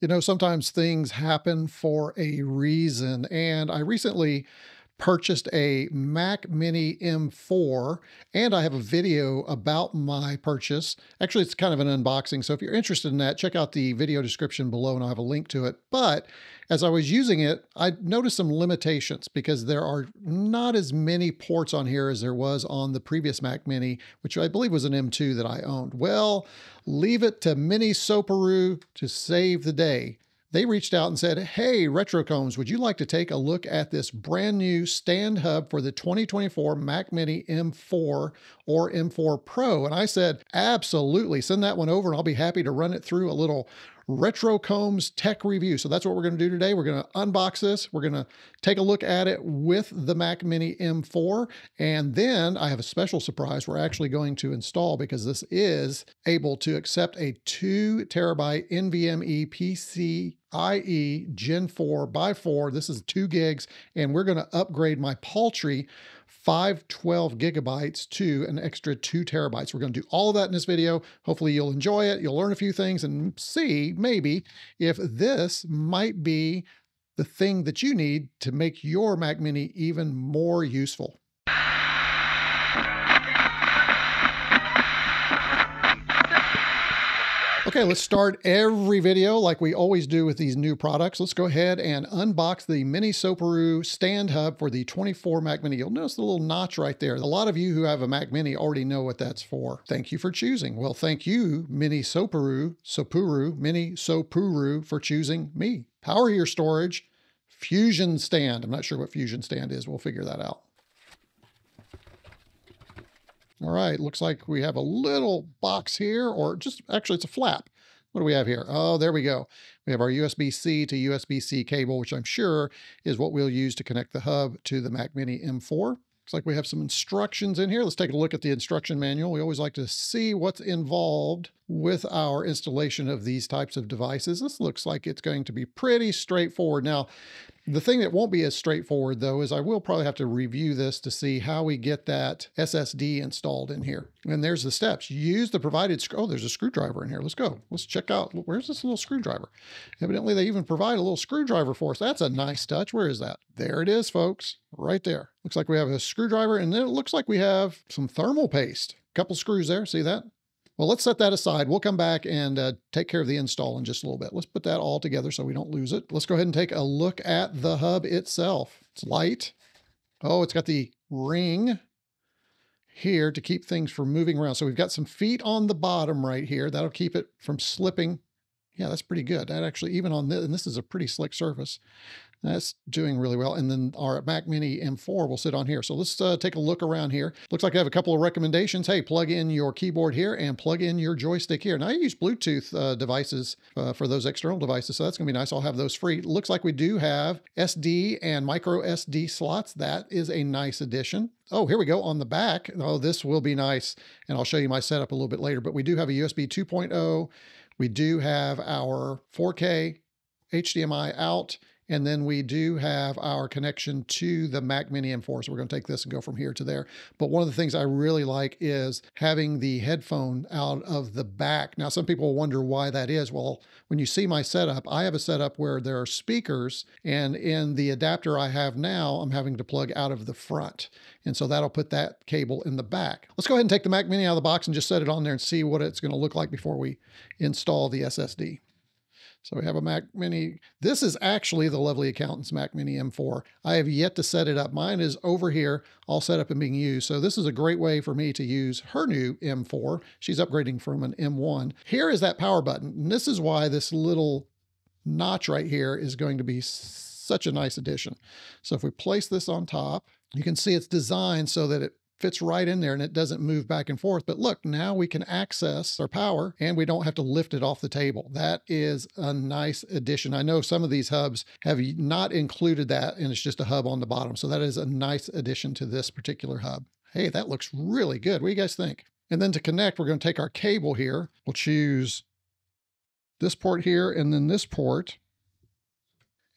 You know, sometimes things happen for a reason. And I recently purchased a Mac Mini M4 and I have a video about my purchase. Actually, it's kind of an unboxing. So if you're interested in that, check out the video description below and I'll have a link to it. But as I was using it, I noticed some limitations because there are not as many ports on here as there was on the previous Mac Mini, which I believe was an M2 that I owned. Well, leave it to Minisopuru to save the day they reached out and said, Hey, Retrocombs, would you like to take a look at this brand new stand hub for the 2024 Mac Mini M4 or M4 Pro? And I said, Absolutely. Send that one over and I'll be happy to run it through a little Retrocombs tech review. So that's what we're going to do today. We're going to unbox this. We're going to take a look at it with the Mac Mini M4. And then I have a special surprise we're actually going to install because this is able to accept a two terabyte NVMe PCIe Gen 4 by 4. This is two gigs, and we're going to upgrade my paltry 512 gigabytes to an extra two terabytes. We're going to do all of that in this video. Hopefully you'll enjoy it. You'll learn a few things and see maybe if this might be the thing that you need to make your Mac Mini even more useful. Okay, let's start every video like we always do with these new products. Let's go ahead and unbox the Mini Soparoo stand hub for the 24 Mac Mini. You'll notice the little notch right there. A lot of you who have a Mac Mini already know what that's for. Thank you for choosing. Well, thank you, Mini Soparoo, Sopuru, Mini Sopuru for choosing me. Power your storage, Fusion stand. I'm not sure what Fusion stand is. We'll figure that out. All right, looks like we have a little box here, or just actually it's a flap. What do we have here? Oh, there we go. We have our USB-C to USB-C cable, which I'm sure is what we'll use to connect the hub to the Mac Mini M4. Looks like we have some instructions in here. Let's take a look at the instruction manual. We always like to see what's involved with our installation of these types of devices. This looks like it's going to be pretty straightforward. Now, the thing that won't be as straightforward though is I will probably have to review this to see how we get that SSD installed in here. And there's the steps. Use the provided, oh, there's a screwdriver in here. Let's go. Let's check out, where's this little screwdriver? Evidently they even provide a little screwdriver for us. That's a nice touch. Where is that? There it is, folks, right there. Looks like we have a screwdriver and then it looks like we have some thermal paste. Couple screws there, see that? Well, let's set that aside. We'll come back and uh, take care of the install in just a little bit. Let's put that all together so we don't lose it. Let's go ahead and take a look at the hub itself. It's light. Oh, it's got the ring here to keep things from moving around. So we've got some feet on the bottom right here. That'll keep it from slipping. Yeah, that's pretty good. That actually, even on this, and this is a pretty slick surface. That's doing really well. And then our Mac Mini M4 will sit on here. So let's uh, take a look around here. Looks like I have a couple of recommendations. Hey, plug in your keyboard here and plug in your joystick here. Now I use Bluetooth uh, devices uh, for those external devices, so that's gonna be nice. I'll have those free. Looks like we do have SD and micro SD slots. That is a nice addition. Oh, here we go on the back. Oh, this will be nice. And I'll show you my setup a little bit later, but we do have a USB 2.0. We do have our 4K HDMI out and then we do have our connection to the Mac Mini M4. So we're going to take this and go from here to there. But one of the things I really like is having the headphone out of the back. Now, some people wonder why that is. Well, when you see my setup, I have a setup where there are speakers, and in the adapter I have now, I'm having to plug out of the front. And so that'll put that cable in the back. Let's go ahead and take the Mac Mini out of the box and just set it on there and see what it's going to look like before we install the SSD. So we have a Mac Mini. This is actually the Lovely Accountant's Mac Mini M4. I have yet to set it up. Mine is over here, all set up and being used. So this is a great way for me to use her new M4. She's upgrading from an M1. Here is that power button. And this is why this little notch right here is going to be such a nice addition. So if we place this on top, you can see it's designed so that it fits right in there and it doesn't move back and forth. But look, now we can access our power and we don't have to lift it off the table. That is a nice addition. I know some of these hubs have not included that and it's just a hub on the bottom. So that is a nice addition to this particular hub. Hey, that looks really good. What do you guys think? And then to connect, we're going to take our cable here. We'll choose this port here and then this port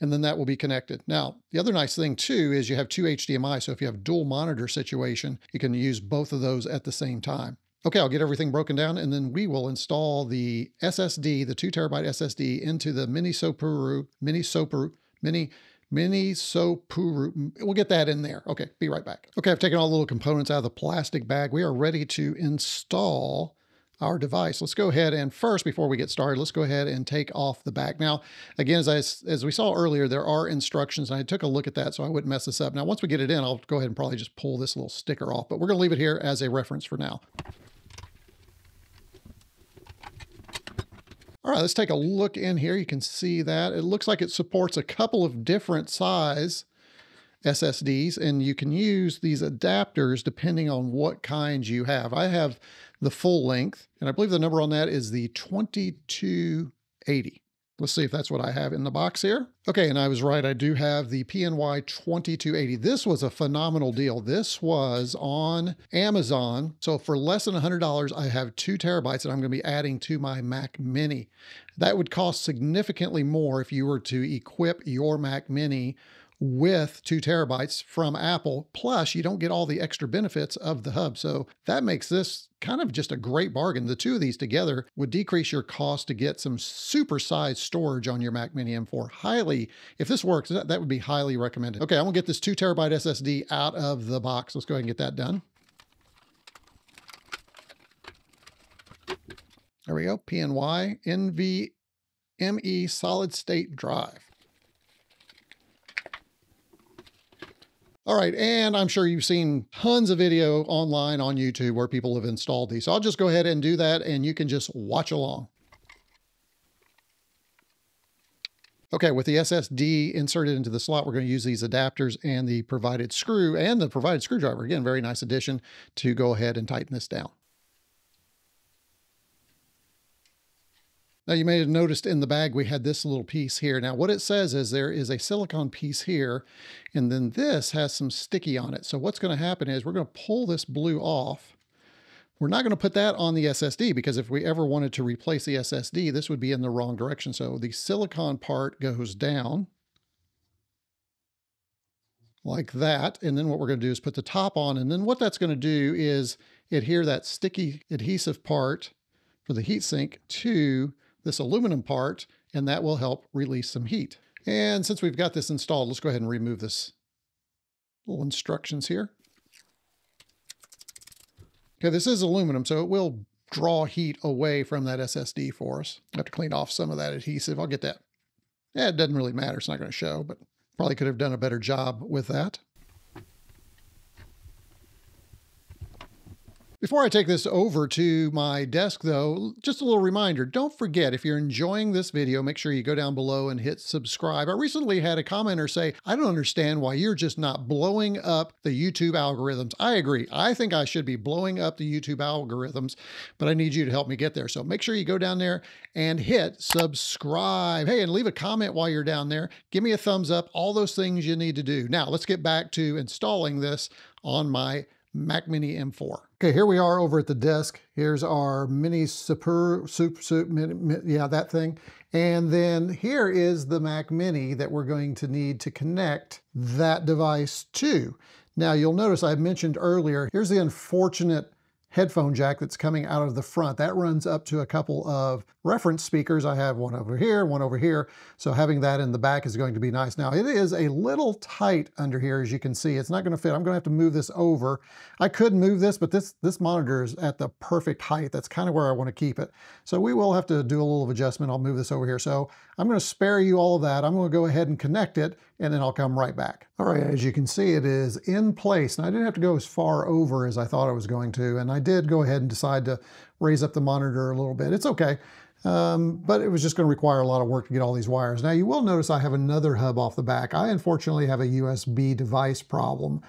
and then that will be connected. Now, the other nice thing too is you have two HDMI. So if you have dual monitor situation, you can use both of those at the same time. Okay, I'll get everything broken down and then we will install the SSD, the two terabyte SSD into the Mini Sopuru, Mini Sopuru, Mini Mini Sopuru. We'll get that in there. Okay, be right back. Okay, I've taken all the little components out of the plastic bag. We are ready to install our device. Let's go ahead and first, before we get started, let's go ahead and take off the back. Now, again, as, I, as we saw earlier, there are instructions, and I took a look at that so I wouldn't mess this up. Now, once we get it in, I'll go ahead and probably just pull this little sticker off, but we're going to leave it here as a reference for now. All right, let's take a look in here. You can see that. It looks like it supports a couple of different size SSDs, and you can use these adapters depending on what kinds you have. I have the full length, and I believe the number on that is the 2280. Let's see if that's what I have in the box here. Okay, and I was right. I do have the PNY 2280. This was a phenomenal deal. This was on Amazon. So for less than $100, I have two terabytes that I'm going to be adding to my Mac Mini. That would cost significantly more if you were to equip your Mac Mini with two terabytes from Apple. Plus, you don't get all the extra benefits of the hub. So that makes this kind of just a great bargain. The two of these together would decrease your cost to get some super sized storage on your Mac Mini M4. Highly, if this works, that, that would be highly recommended. Okay, I'm gonna get this two terabyte SSD out of the box. Let's go ahead and get that done. There we go, PNY NVMe solid state drive. All right, and I'm sure you've seen tons of video online on YouTube where people have installed these. So I'll just go ahead and do that and you can just watch along. Okay, with the SSD inserted into the slot, we're going to use these adapters and the provided screw and the provided screwdriver. Again, very nice addition to go ahead and tighten this down. Now you may have noticed in the bag we had this little piece here. Now what it says is there is a silicone piece here and then this has some sticky on it. So what's going to happen is we're going to pull this blue off. We're not going to put that on the SSD because if we ever wanted to replace the SSD, this would be in the wrong direction. So the silicone part goes down like that. And then what we're going to do is put the top on. And then what that's going to do is adhere that sticky adhesive part for the heatsink to this aluminum part, and that will help release some heat. And since we've got this installed, let's go ahead and remove this little instructions here. Okay, this is aluminum, so it will draw heat away from that SSD for us. I have to clean off some of that adhesive. I'll get that. Yeah, it doesn't really matter. It's not going to show, but probably could have done a better job with that. Before I take this over to my desk though, just a little reminder, don't forget if you're enjoying this video, make sure you go down below and hit subscribe. I recently had a commenter say, I don't understand why you're just not blowing up the YouTube algorithms. I agree. I think I should be blowing up the YouTube algorithms, but I need you to help me get there. So make sure you go down there and hit subscribe. Hey, and leave a comment while you're down there. Give me a thumbs up, all those things you need to do. Now let's get back to installing this on my Mac Mini M4. Okay, here we are over at the desk. Here's our Mini Super, Super, Super yeah, that thing. And then here is the Mac Mini that we're going to need to connect that device to. Now you'll notice I mentioned earlier, here's the unfortunate headphone jack that's coming out of the front. That runs up to a couple of reference speakers. I have one over here, one over here. So having that in the back is going to be nice. Now it is a little tight under here, as you can see. It's not gonna fit. I'm gonna have to move this over. I could move this, but this, this monitor is at the perfect height. That's kind of where I wanna keep it. So we will have to do a little adjustment. I'll move this over here. So I'm gonna spare you all of that. I'm gonna go ahead and connect it and then I'll come right back. All right, as you can see, it is in place. And I didn't have to go as far over as I thought I was going to. And I did go ahead and decide to raise up the monitor a little bit. It's okay. Um, but it was just going to require a lot of work to get all these wires. Now you will notice I have another hub off the back. I unfortunately have a USB device problem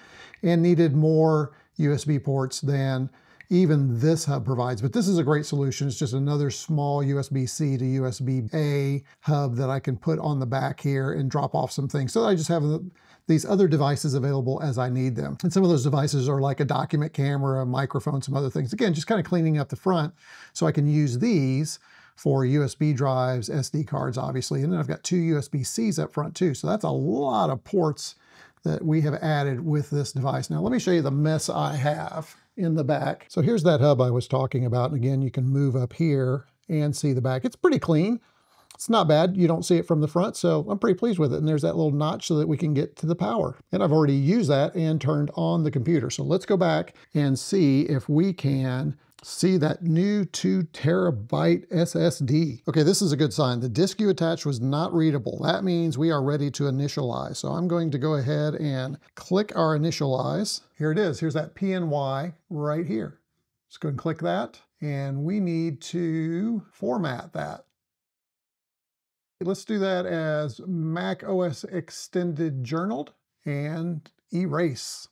and needed more USB ports than even this hub provides. But this is a great solution. It's just another small USB-C to USB-A hub that I can put on the back here and drop off some things. So I just have these other devices available as I need them. And some of those devices are like a document camera, a microphone, some other things. Again, just kind of cleaning up the front so I can use these for USB drives, SD cards, obviously. And then I've got two USB-Cs up front too. So that's a lot of ports that we have added with this device. Now let me show you the mess I have. In the back. So here's that hub I was talking about. And again, you can move up here and see the back. It's pretty clean. It's not bad. You don't see it from the front, so I'm pretty pleased with it. And there's that little notch so that we can get to the power. And I've already used that and turned on the computer. So let's go back and see if we can see that new two terabyte SSD. Okay, this is a good sign. The disk you attached was not readable. That means we are ready to initialize. So I'm going to go ahead and click our initialize. Here it is. Here's that PNY right here. Let's go and click that. And we need to format that. Let's do that as Mac OS Extended Journaled and erase.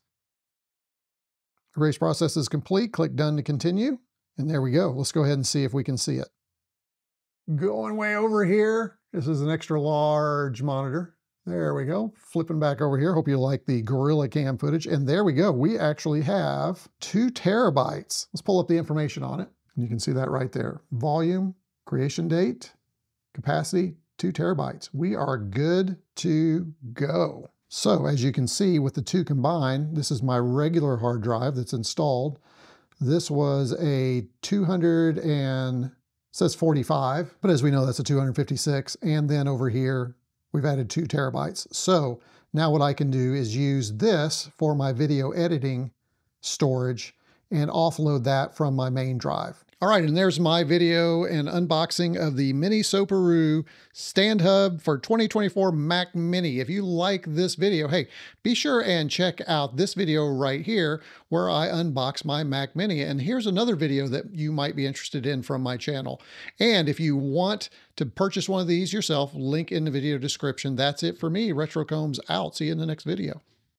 Erase process is complete. Click Done to continue. And there we go. Let's go ahead and see if we can see it. Going way over here. This is an extra large monitor. There we go. Flipping back over here. Hope you like the Gorilla Cam footage. And there we go. We actually have two terabytes. Let's pull up the information on it. And you can see that right there. Volume, creation date, capacity, two terabytes. We are good to go. So as you can see with the two combined, this is my regular hard drive that's installed. This was a 200 and says 45, but as we know, that's a 256. And then over here, we've added two terabytes. So now what I can do is use this for my video editing storage and offload that from my main drive. All right, and there's my video and unboxing of the Mini Sopru stand hub for 2024 Mac Mini. If you like this video, hey, be sure and check out this video right here where I unbox my Mac Mini. And here's another video that you might be interested in from my channel. And if you want to purchase one of these yourself, link in the video description. That's it for me. Retro Combs out. See you in the next video.